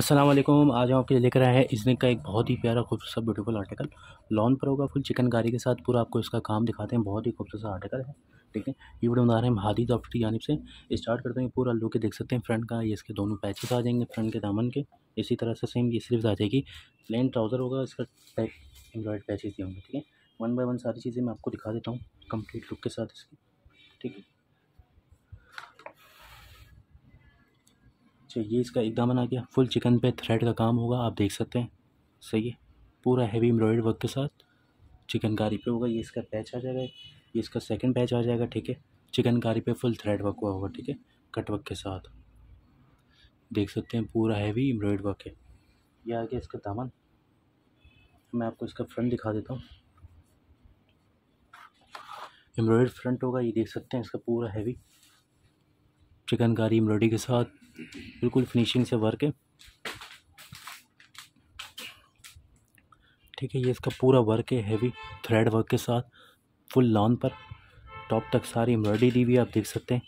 वालेकुम आज हम आपके लिए लेकर आए हैं इसने का एक बहुत ही प्यारा, खूबसूरत ब्यूटीफुल आर्टिकल लॉन पर होगा फुल चिकनकारी के साथ पूरा आपको इसका काम दिखाते हैं। बहुत ही खूबसूरत आर्टिकल है। ठीक है, ये वीडियो बना रहे हैं महादी दफ्तर की जानब से। स्टार्ट करते हैं पूरा लुक देख सकते हैं फ्रंट का। ये इसके दोनों पैचेस आ जाएँगे फ्रंट के दामन के। इसी तरह से सेम ये स्लीव्स आ जाएगी। प्लेन ट्राउज़र होगा, इसका टाइप एम्ब्रॉयड पैचेस दिए होंगे। ठीक है वन बाई वन सारी चीज़ें मैं आपको दिखा देता हूँ कंप्लीट लुक के साथ इसकी। ठीक है। अच्छा ये इसका एक दामन आ गया। फुल चिकन पे थ्रेड का काम होगा, आप देख सकते हैं। सही है। पूरा हैवी एम्ब्रॉयड वर्क के साथ चिकनकारी पे होगा। ये इसका पैच आ जाएगा। ये इसका सेकंड पैच आ जाएगा, ठीक है। चिकनकारी पे फुल थ्रेड वर्क हुआ होगा, ठीक है। कट वर्क के साथ। देख सकते हैं, पूरा हैवी एम्ब्रॉयड वर्क है। ये आ गया इसका दामन। मैं आपको इसका फ्रंट दिखा देता हूँ। एम्ब्रॉयड फ्रंट होगा, ये देख सकते हैं, इसका पूरा हैवी चिकनकारी एम्ब्रॉयडरी के साथ बिल्कुल फिनिशिंग से वर्क है ठीक है, ये इसका पूरा वर्क है हैवी थ्रेड वर्क के साथ फुल लॉन पर। टॉप तक सारी एम्ब्रॉयडरी दी हुई आप देख सकते हैं।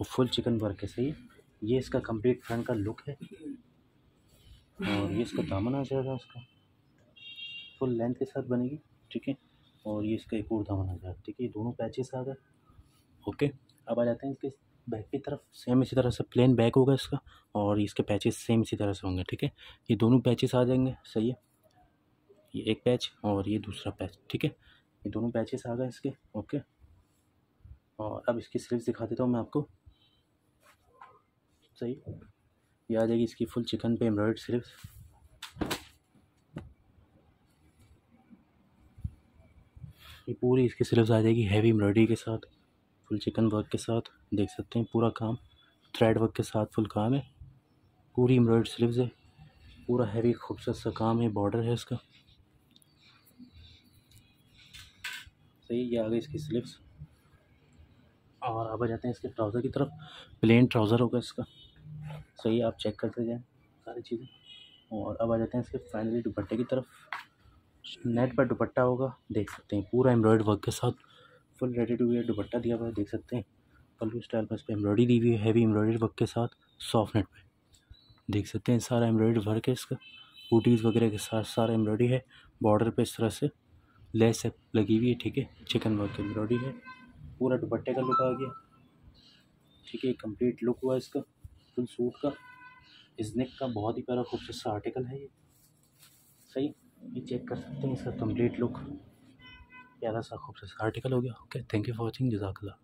और फुल चिकन वर्क है सही ये इसका कंप्लीट फ्रंट का लुक है। और ये इसका दामन आ जाएगा इसका। फुल लेंथ के साथ बनेगी, ठीक है। और ये इसका एक और दामन आ जाएगा, ठीक है। ये दोनों पैचेस आ गए। ओके अब आ जाते हैं इसके बैक की तरफ़ सेम इसी तरह से प्लेन बैक होगा इसका और इसके पैचेस सेम इसी तरह से होंगे, ठीक है? ये दोनों पैचेस आ जाएँगे, सही है? ये एक पैच और ये दूसरा पैच ठीक है? ये दोनों पैचेस आ गए इसके ओके और अब इसकी स्लीव्स दिखा देता हूँ मैं आपको। सही? ये आ जाएगी इसकी फुल चिकन पे एम्ब्रॉयड स्लीव्स ये पूरी इसकी स्लीव्स आ जाएगी हैवी एम्ब्रॉयडरी के साथ। फुल चिकन वर्क के साथ, देख सकते हैं पूरा काम। थ्रेड वर्क के साथ फुल काम है। पूरी एम्ब्रॉयड स्लीव्स है। पूरा हैवी खूबसूरत सा काम है बॉर्डर है इसका। सही, ये आ गई इसकी स्लीव्स और अब आ जाते हैं इसके ट्राउज़र की तरफ़। प्लेन ट्राउज़र होगा इसका। सही, आप चेक करते जाएँ सारी चीज़ें। और अब आ जाते हैं इसके फाइनली दुपट्टे की तरफ़। नेट पर दुपट्टा होगा, देख सकते हैं पूरा एम्ब्रॉयड वर्क के साथ। फुल रेडी टू वेयर, दुपट्टा दिया हुआ है, देख सकते हैं। पल्लू स्टाइल पर इस पर एम्ब्रॉयडरी दी हुई है, हैवी एम्ब्रॉयडरी वर्क के साथ, सॉफ्ट नेट पे। देख सकते हैं, सारा एम्ब्रॉयडरी वर्क है इसका, बूटीज़ वगैरह के साथ सारा एम्ब्रॉयडरी है, बॉर्डर पे इस तरह से, लेस लगी हुई है, ठीक है, चिकन वर्क एम्ब्रॉयडरी है, पूरा दुपट्टे का लुक आ गया। ठीक है, कंप्लीट लुक हुआ इसका, फुल सूट का, इस नेक का बहुत ही प्यारा, खूबसूरत सा आर्टिकल है ये। सही, ये चेक कर सकते हैं इसका कंप्लीट लुक। प्यारा सा खूबसूरत आर्टिकल हो गया. Okay thank you for watching जजाकल्ला